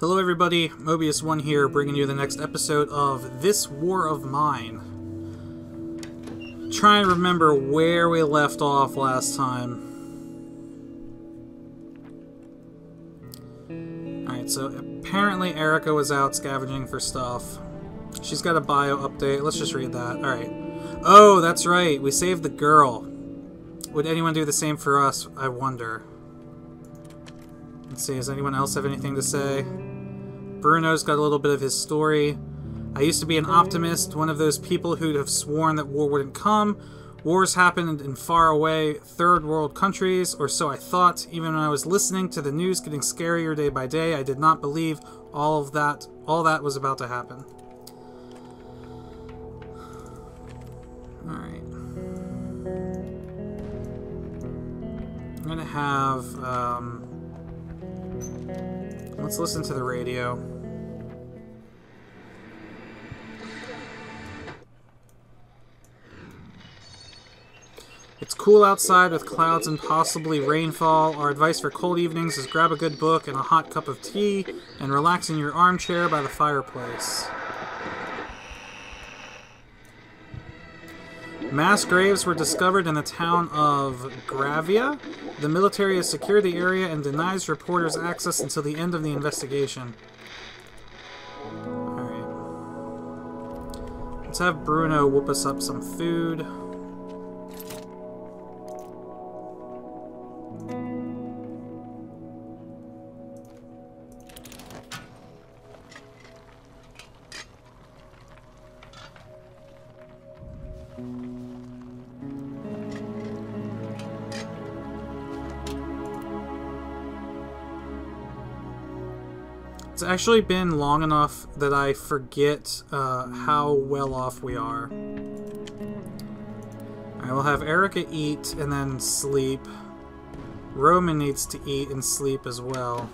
Hello, everybody. Mobyus1 here, bringing you the next episode of This War of Mine. Try and remember where we left off last time. Alright, so apparently Erica was out scavenging for stuff. She's got a bio update. Let's just read that. Alright. Oh, that's right. We saved the girl. Would anyone do the same for us? I wonder. Let's see, does anyone else have anything to say? Bruno's got a little bit of his story. I used to be an optimist, one of those people who'd have sworn that war wouldn't come. Wars happened in faraway third world countries, or so I thought. Even when I was listening to the news getting scarier day by day, I did not believe all of that all that was about to happen. Alright. I'm gonna have um, Let's listen to the radio. It's cool outside with clouds and possibly rainfall. Our advice for cold evenings is grab a good book and a hot cup of tea and relax in your armchair by the fireplace. Mass graves were discovered in the town of Gravia. The military has secured the area and denies reporters access until the end of the investigation. Alright. Let's have Bruno whoop us up some food. It's actually been long enough that I forget uh, how well off we are. I will have Erica eat and then sleep. Roman needs to eat and sleep as well.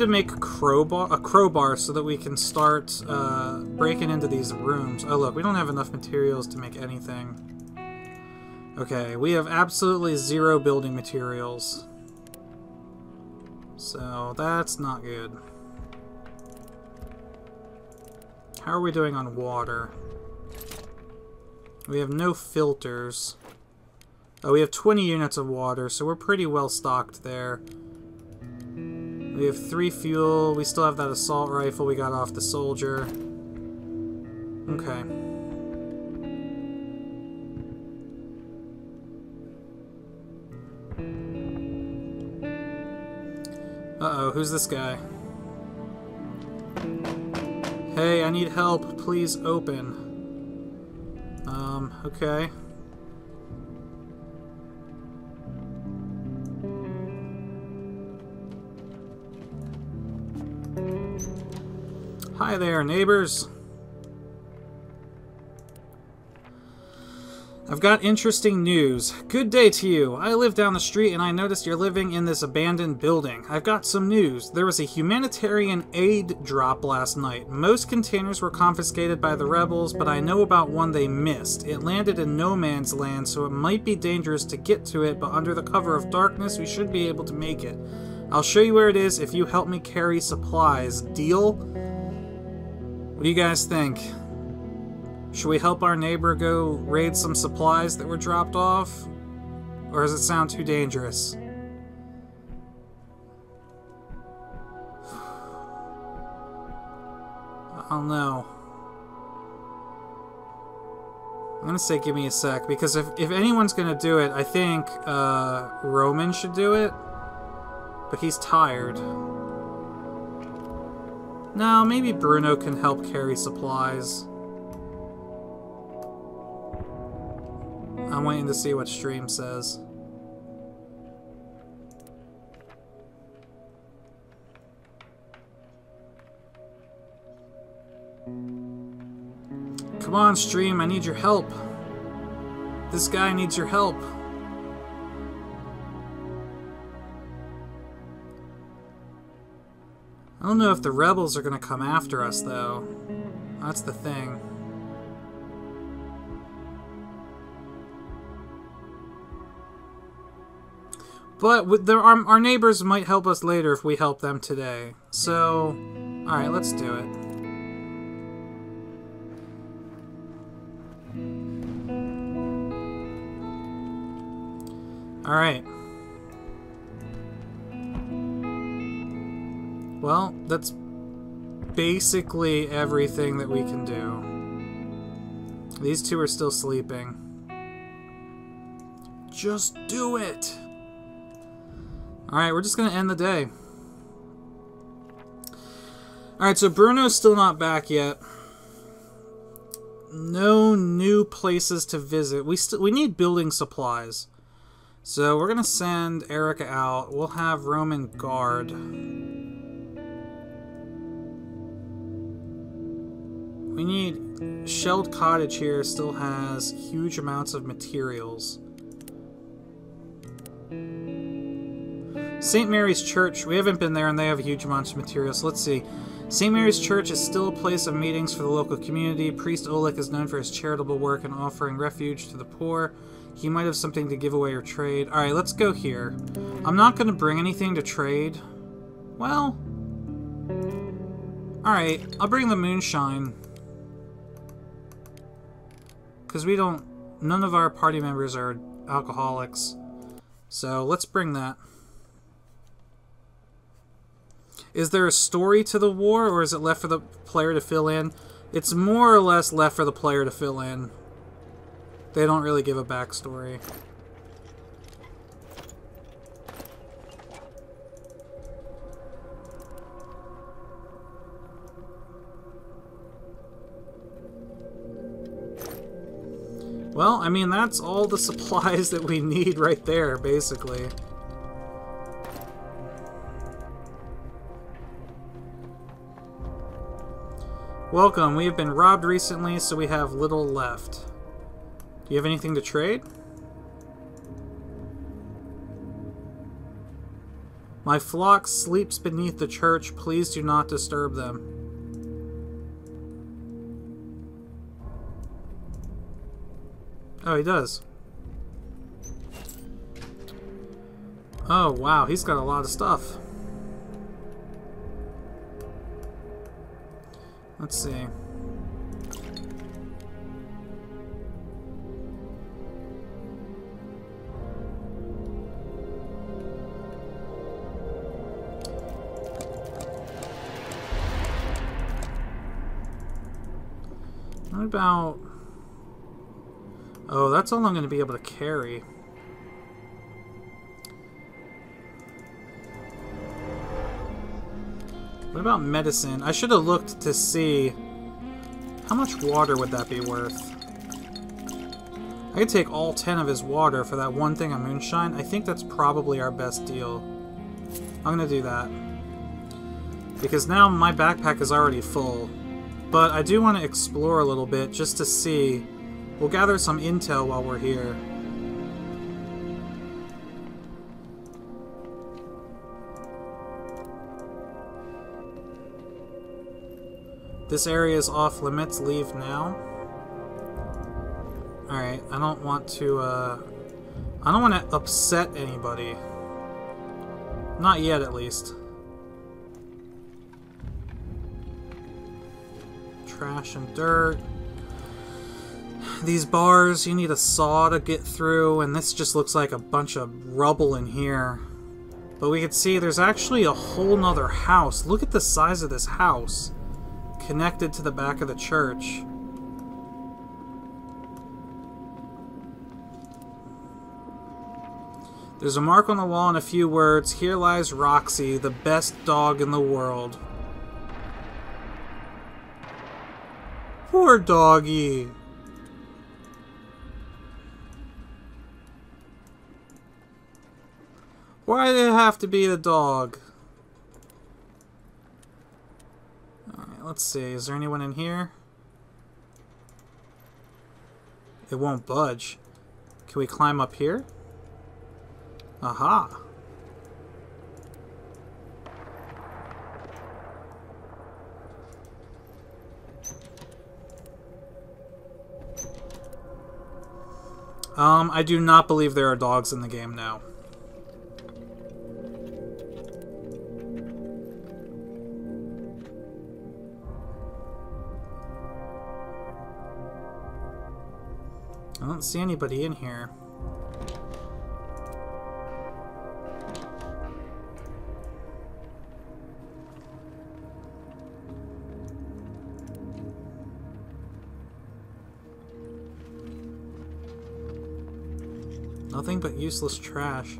To make crowbar, a crowbar so that we can start uh, breaking into these rooms. Oh look, we don't have enough materials to make anything. Okay, we have absolutely zero building materials. So that's not good. How are we doing on water? We have no filters. Oh, we have 20 units of water, so we're pretty well stocked there. We have three fuel. We still have that assault rifle we got off the soldier. Okay. Uh-oh, who's this guy? Hey, I need help. Please open. Um, okay. Hi there, neighbors. I've got interesting news. Good day to you. I live down the street and I noticed you're living in this abandoned building. I've got some news. There was a humanitarian aid drop last night. Most containers were confiscated by the rebels, but I know about one they missed. It landed in no man's land, so it might be dangerous to get to it, but under the cover of darkness, we should be able to make it. I'll show you where it is if you help me carry supplies. Deal? What do you guys think? Should we help our neighbor go raid some supplies that were dropped off? Or does it sound too dangerous? I don't know. I'm gonna say give me a sec, because if, if anyone's gonna do it, I think uh, Roman should do it. But he's tired. No, maybe Bruno can help carry supplies. I'm waiting to see what stream says. Come on, stream, I need your help. This guy needs your help. I don't know if the rebels are going to come after us, though. That's the thing. But there our neighbors might help us later if we help them today. So, alright, let's do it. Alright. Well, that's basically everything that we can do. These two are still sleeping. Just do it! Alright, we're just gonna end the day. Alright, so Bruno's still not back yet. No new places to visit. We still we need building supplies. So we're gonna send Erica out. We'll have Roman guard. We need Shelled Cottage here still has huge amounts of materials. St. Mary's Church, we haven't been there and they have a huge amount of materials. let's see. St. Mary's Church is still a place of meetings for the local community. Priest Oleg is known for his charitable work and offering refuge to the poor. He might have something to give away or trade. Alright, let's go here. I'm not going to bring anything to trade. Well... Alright, I'll bring the moonshine. Because we don't... None of our party members are alcoholics. So, let's bring that. Is there a story to the war, or is it left for the player to fill in? It's more or less left for the player to fill in. They don't really give a backstory. Well, I mean, that's all the supplies that we need right there, basically. Welcome, we have been robbed recently, so we have little left. Do you have anything to trade? My flock sleeps beneath the church. Please do not disturb them. Oh, he does. Oh, wow, he's got a lot of stuff. Let's see. What about... Oh, that's all I'm going to be able to carry. What about medicine? I should have looked to see... How much water would that be worth? I could take all 10 of his water for that one thing of moonshine. I think that's probably our best deal. I'm gonna do that. Because now my backpack is already full. But I do want to explore a little bit just to see. We'll gather some intel while we're here. This area is off limits. Leave now. Alright, I don't want to, uh... I don't want to upset anybody. Not yet, at least. Trash and dirt. These bars, you need a saw to get through, and this just looks like a bunch of rubble in here. But we can see there's actually a whole nother house. Look at the size of this house connected to the back of the church. There's a mark on the wall and a few words. Here lies Roxy, the best dog in the world. Poor doggy. Why did it have to be the dog? Alright, let's see. Is there anyone in here? It won't budge. Can we climb up here? Aha! Um, I do not believe there are dogs in the game now. I don't see anybody in here. Nothing but useless trash.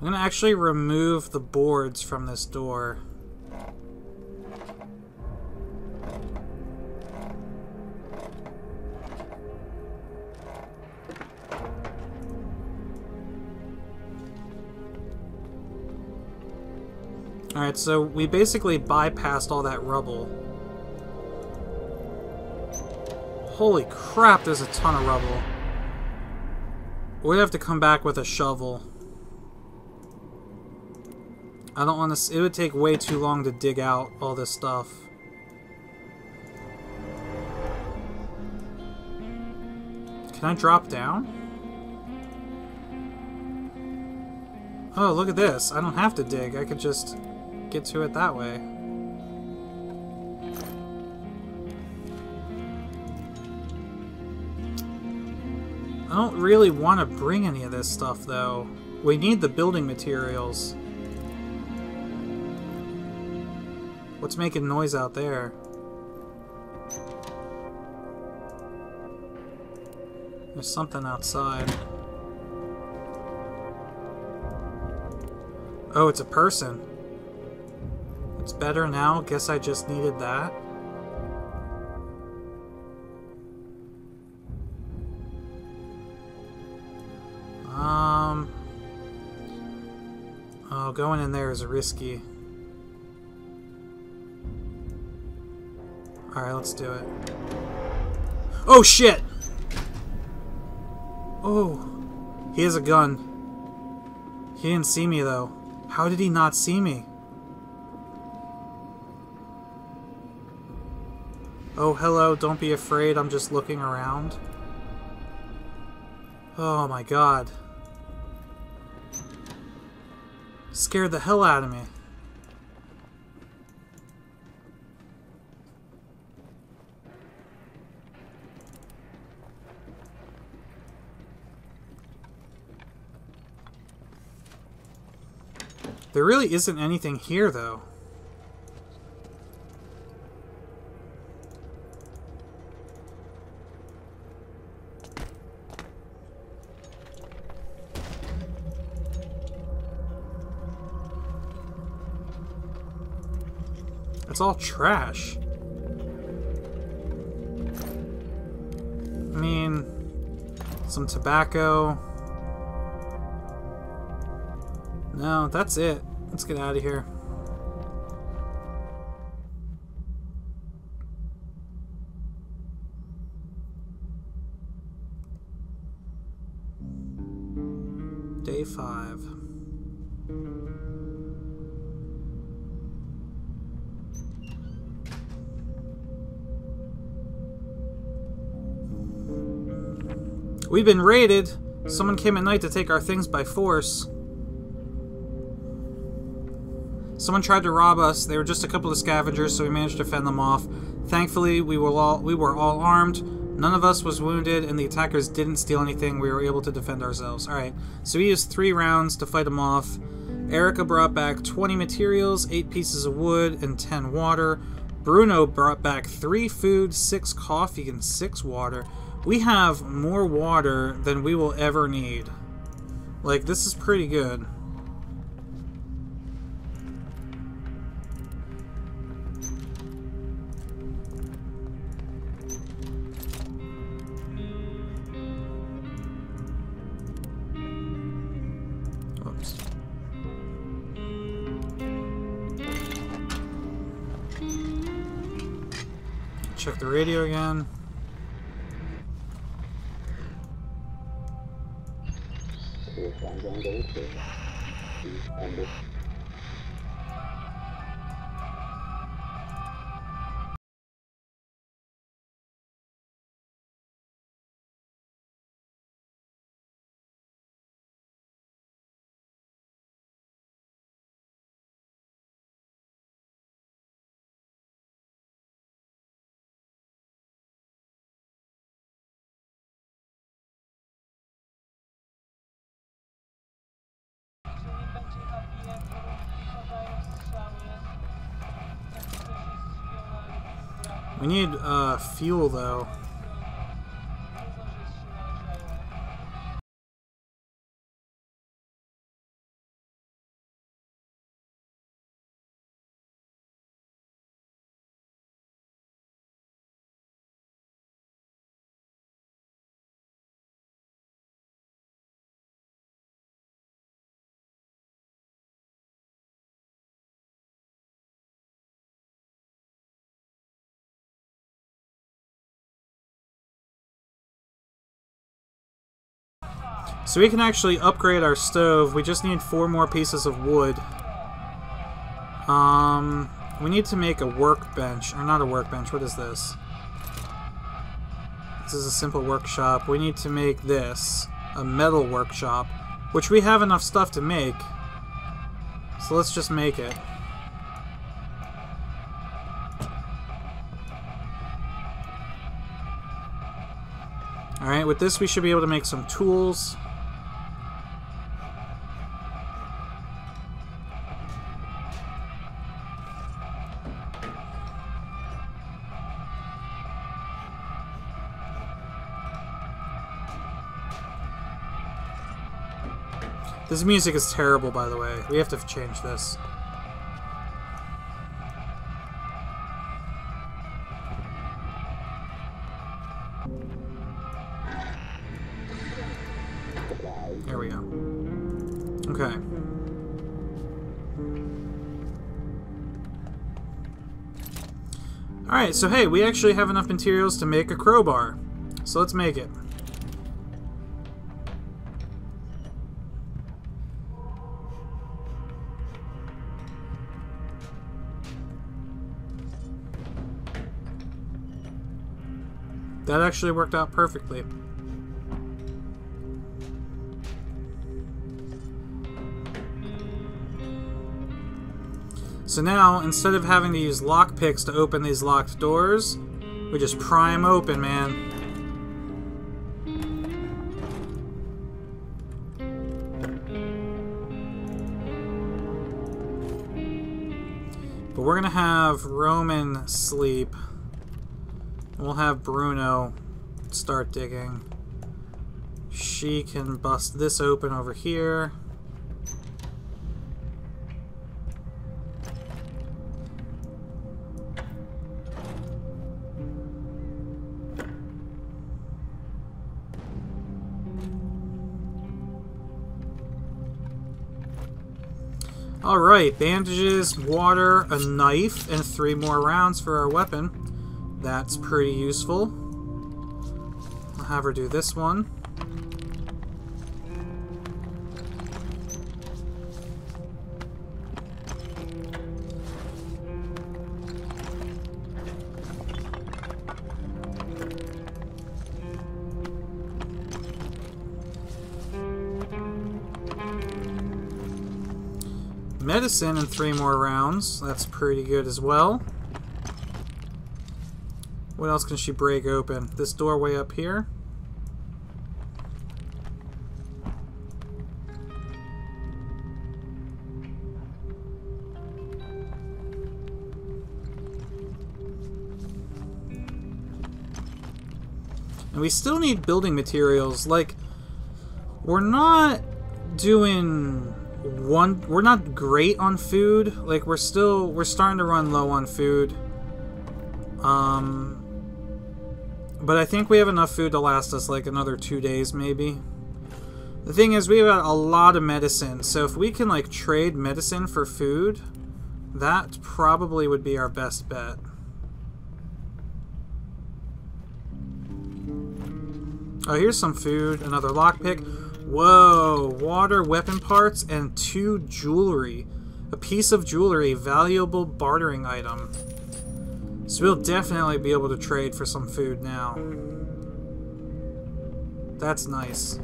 I'm gonna actually remove the boards from this door. Alright, so we basically bypassed all that rubble. Holy crap, there's a ton of rubble. We'd have to come back with a shovel. I don't want to... It would take way too long to dig out all this stuff. Can I drop down? Oh, look at this. I don't have to dig. I could just get to it that way. I don't really want to bring any of this stuff, though. We need the building materials. What's making noise out there? There's something outside. Oh, it's a person. Better now. Guess I just needed that. Um... Oh, going in there is risky. Alright, let's do it. Oh, shit! Oh, he has a gun. He didn't see me, though. How did he not see me? Oh, hello, don't be afraid, I'm just looking around. Oh my god. Scared the hell out of me. There really isn't anything here, though. It's all trash. I mean, some tobacco. No, that's it. Let's get out of here. Been raided. Someone came at night to take our things by force. Someone tried to rob us. They were just a couple of scavengers, so we managed to fend them off. Thankfully, we were all we were all armed. None of us was wounded, and the attackers didn't steal anything. We were able to defend ourselves. All right, so we used three rounds to fight them off. Erica brought back 20 materials, 8 pieces of wood, and 10 water. Bruno brought back 3 food, 6 coffee, and 6 water. We have more water than we will ever need. Like, this is pretty good. Check the radio again. We need uh, fuel, though. So we can actually upgrade our stove. We just need four more pieces of wood. Um, we need to make a workbench. Or not a workbench. What is this? This is a simple workshop. We need to make this. A metal workshop. Which we have enough stuff to make. So let's just make it. Alright, with this we should be able to make some tools. This music is terrible, by the way. We have to change this. There we go. Okay. Alright, so hey, we actually have enough materials to make a crowbar. So let's make it. Actually worked out perfectly. So now, instead of having to use lockpicks to open these locked doors, we just pry them open, man. But we're gonna have Roman sleep. We'll have Bruno start digging. She can bust this open over here. Alright, bandages, water, a knife, and three more rounds for our weapon. That's pretty useful. Have her do this one. Medicine in three more rounds. That's pretty good as well. What else can she break open? This doorway up here? We still need building materials. Like, we're not doing one... We're not great on food. Like, we're still... We're starting to run low on food. Um... But I think we have enough food to last us like another two days, maybe. The thing is, we have a lot of medicine, so if we can like trade medicine for food, that probably would be our best bet. Oh, here's some food, another lockpick. Whoa, water, weapon parts, and two jewelry. A piece of jewelry, valuable bartering item. So we'll definitely be able to trade for some food now. That's nice.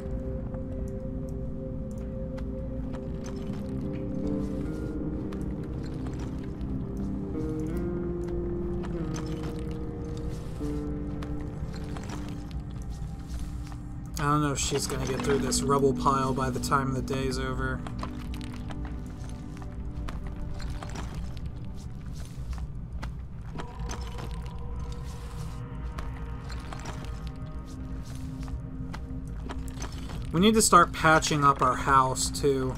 I don't know if she's gonna get through this rubble pile by the time the day's over. We need to start patching up our house, too.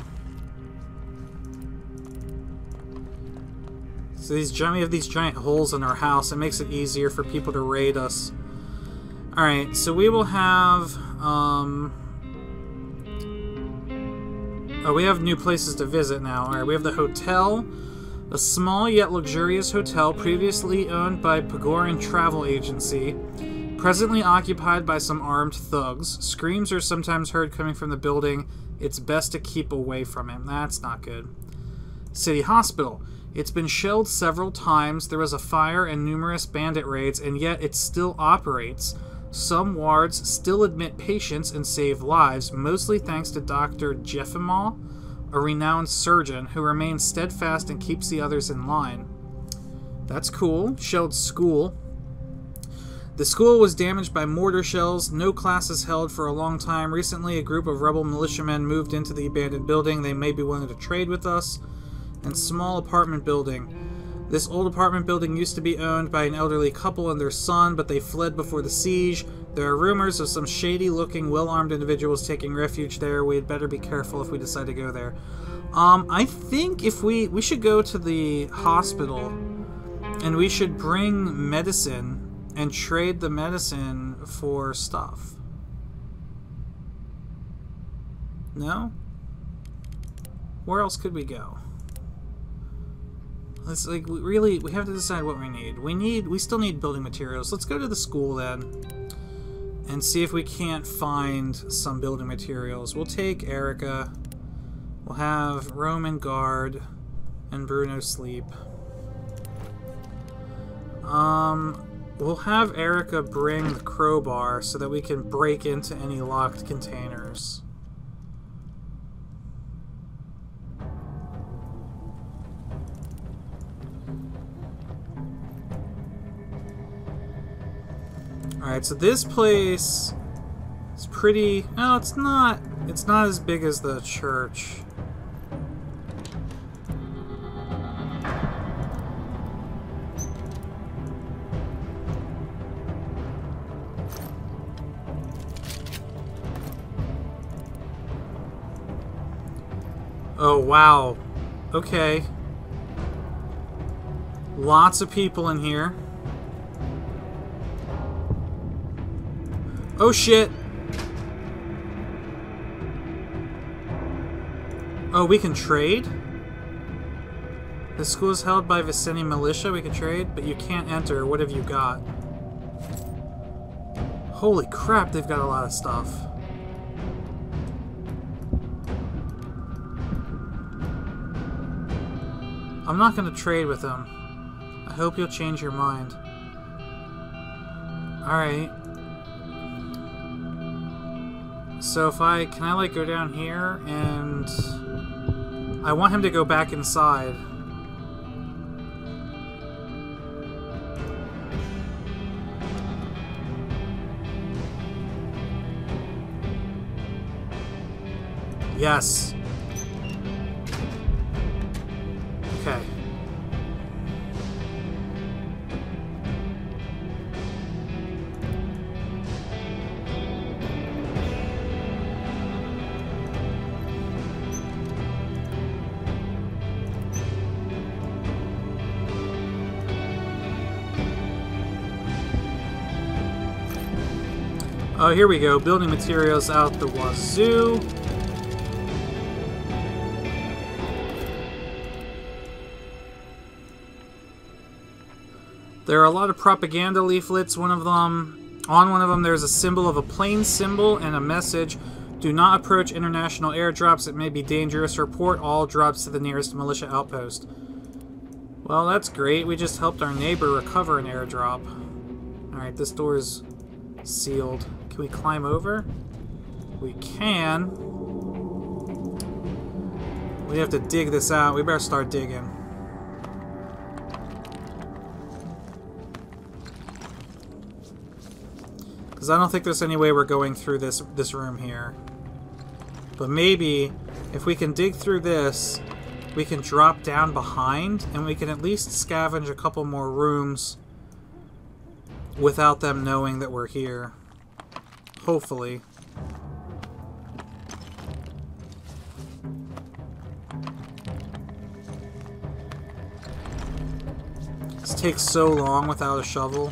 So these we have these giant holes in our house. It makes it easier for people to raid us. Alright, so we will have um... Oh, we have new places to visit now. Alright, we have the hotel. A small yet luxurious hotel previously owned by Pogoren Travel Agency. Presently occupied by some armed thugs. Screams are sometimes heard coming from the building. It's best to keep away from it. That's not good. City Hospital. It's been shelled several times, there was a fire and numerous bandit raids, and yet it still operates. Some wards still admit patients and save lives, mostly thanks to Dr. Jeffemal, a renowned surgeon who remains steadfast and keeps the others in line. That's cool. Shelled school. The school was damaged by mortar shells. No classes held for a long time. Recently, a group of rebel militiamen moved into the abandoned building. They may be willing to trade with us and small apartment building. This old apartment building used to be owned by an elderly couple and their son, but they fled before the siege. There are rumors of some shady looking, well armed individuals taking refuge there. We'd better be careful if we decide to go there. Um, I think if we we should go to the hospital and we should bring medicine and trade the medicine for stuff. No? Where else could we go? Let's like we really we have to decide what we need. We need we still need building materials. Let's go to the school then and see if we can't find some building materials. We'll take Erica. We'll have Roman guard and Bruno sleep. Um we'll have Erica bring the crowbar so that we can break into any locked containers. Alright, so this place is pretty... No, it's not. It's not as big as the church. Oh, wow. Okay. Lots of people in here. Oh shit! Oh, we can trade? The school is held by Vicini militia, we can trade, but you can't enter. What have you got? Holy crap, they've got a lot of stuff. I'm not going to trade with them. I hope you'll change your mind. Alright. So if I, can I like go down here and I want him to go back inside. Yes. Oh, here we go. Building materials out the wazoo. There are a lot of propaganda leaflets. One of them, on one of them, there's a symbol of a plane symbol and a message. Do not approach international airdrops. It may be dangerous. Report all drops to the nearest militia outpost. Well, that's great. We just helped our neighbor recover an airdrop. Alright, this door is sealed. Can we climb over? We can. We have to dig this out. We better start digging. Because I don't think there's any way we're going through this this room here. But maybe if we can dig through this, we can drop down behind and we can at least scavenge a couple more rooms without them knowing that we're here. Hopefully. This takes so long without a shovel.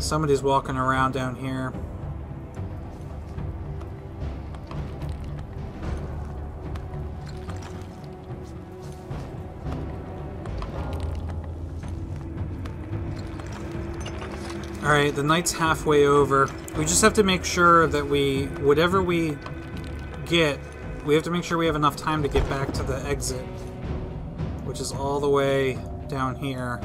Somebody's walking around down here. Alright, the night's halfway over. We just have to make sure that we, whatever we get, we have to make sure we have enough time to get back to the exit, which is all the way down here.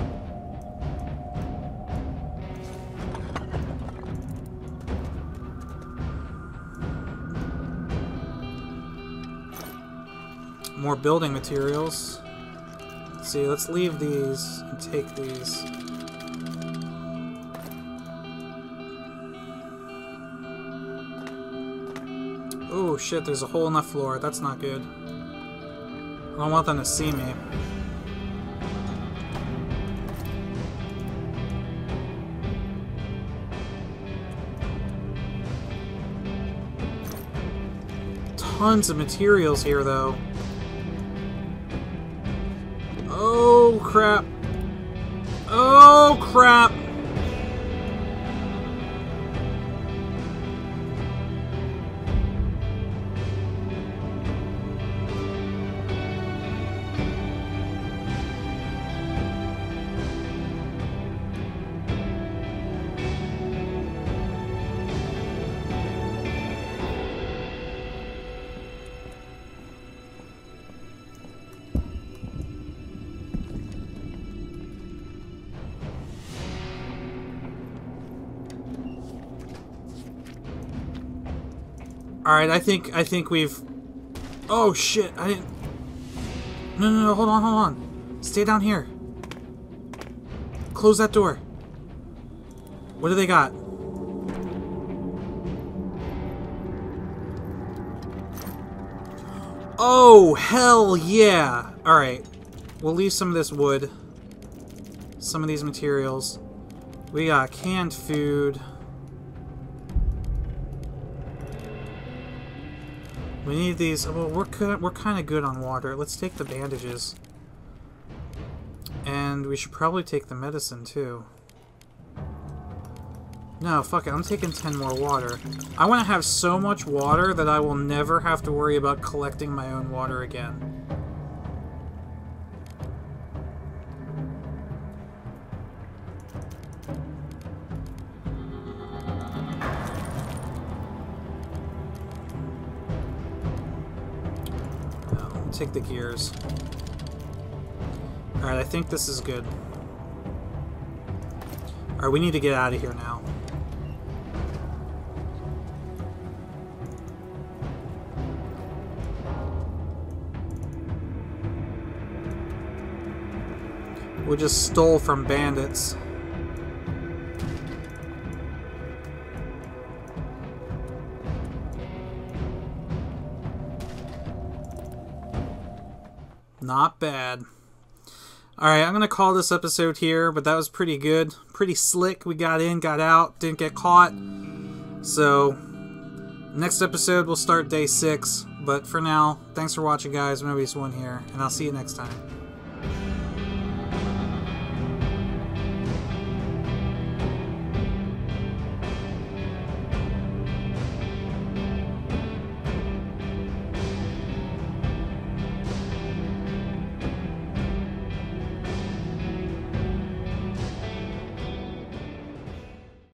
More building materials. Let's see, let's leave these and take these. Shit, there's a hole in the floor. That's not good. I don't want them to see me. Tons of materials here, though. Oh, crap. Oh, crap. Alright, I think I think we've Oh shit, I didn't No no no, hold on, hold on. Stay down here. Close that door. What do they got? Oh, hell yeah! Alright. We'll leave some of this wood. Some of these materials. We got canned food. We need these. Well, we're good, we're kind of good on water. Let's take the bandages. And we should probably take the medicine too. No, fuck it. I'm taking 10 more water. I want to have so much water that I will never have to worry about collecting my own water again. Take the gears. Alright, I think this is good. Alright, we need to get out of here now. We just stole from bandits. Not bad. Alright, I'm going to call this episode here, but that was pretty good. Pretty slick. We got in, got out, didn't get caught. So, next episode we'll start day 6. But for now, thanks for watching guys. Mobyus1 here, and I'll see you next time.